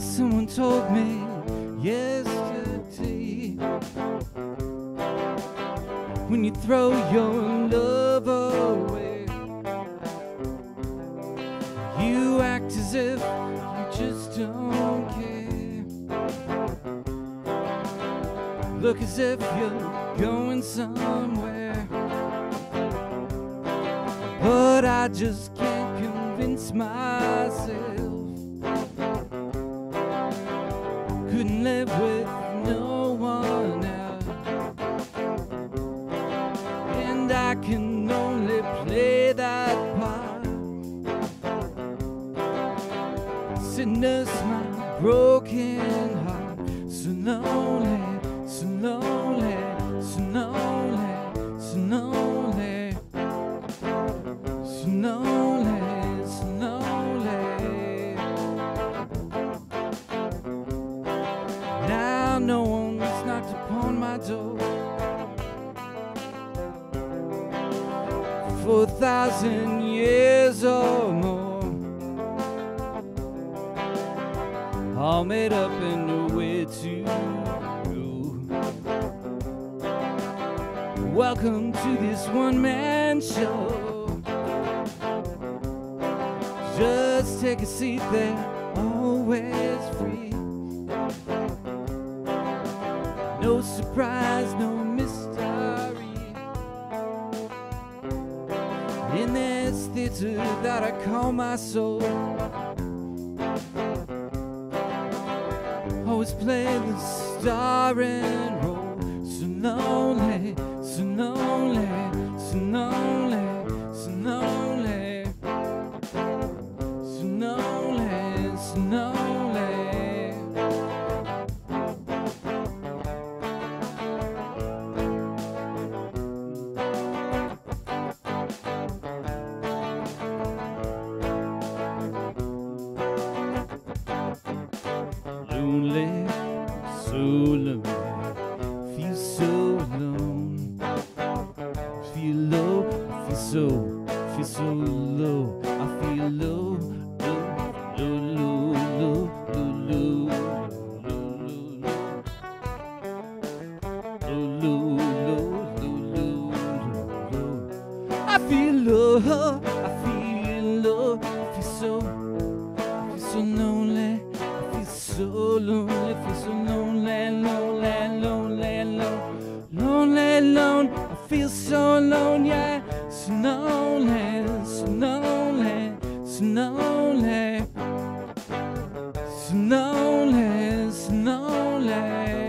Someone told me yesterday when you throw your love away, you act as if you just don't care. Look as if you're going somewhere, but I just can't convince myself. Couldn't live with no one else. And I can only play that part. Nursing my broken heart. So lonely, my for a thousand years or more. All made up and nowhere to go. Welcome to this one man show. Just take a seat there, always surprise, no mystery. In this theater that I call my soul. Always play the starring role. So lonely, so lonely, so alone. Feel low, I feel so, feel so low. I feel low, low, low, low, low, low, low, low, low, low, low, low, low. I feel low, day.